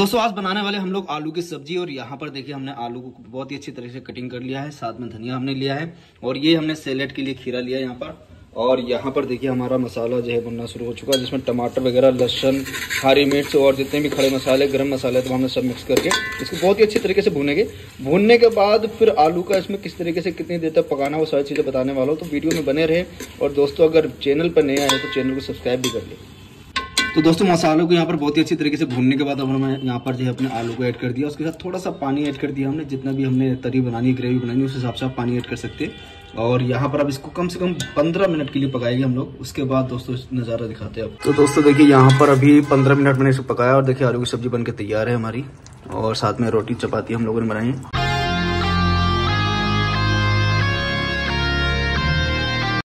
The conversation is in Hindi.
दोस्तों, आज बनाने वाले हम लोग आलू की सब्ज़ी, और यहाँ पर देखिए हमने आलू को बहुत ही अच्छी तरह से कटिंग कर लिया है। साथ में धनिया हमने लिया है, और ये हमने सैलेड के लिए खीरा लिया यहाँ पर। और यहाँ पर देखिए हमारा मसाला जो है बनना शुरू हो चुका है, जिसमें टमाटर वगैरह, लहसन, हरी मिर्च, और जितने भी खड़े मसाले, गर्म मसाले तो हमने सब मिक्स करके इसको बहुत ही अच्छी तरीके से भूनेंगे। भूनने के बाद फिर आलू का इसमें किस तरीके से कितनी देर तक पकाना वो सारी चीज़ें बताने वाला हूँ। तो वीडियो में बने रहे, और दोस्तों, अगर चैनल पर नए आए तो चैनल को सब्सक्राइब भी कर ले। तो दोस्तों, मसालों को यहाँ पर बहुत ही अच्छी तरीके से भूनने के बाद हमने यहाँ पर जो है अपने आलू को ऐड कर दिया। उसके साथ थोड़ा सा पानी ऐड कर दिया हमने, जितना भी हमने तरी बनानी ग्रेवी बनानी उस हिसाब से आप पानी ऐड कर सकते हैं। और यहाँ पर अब इसको कम से कम पंद्रह मिनट के लिए पकाएँगे हम लोग। उसके बाद दोस्तों नज़ारा दिखाते हैं अब। तो दोस्तों, देखिए, यहाँ पर अभी पंद्रह मिनट मैंने इसको पकाया और देखिए, आलू की सब्ज़ी बन तैयार है हमारी। और साथ में रोटी, चपाती हम लोगों ने बनाई